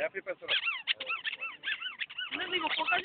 Ya fui personal. Ano, may magpapal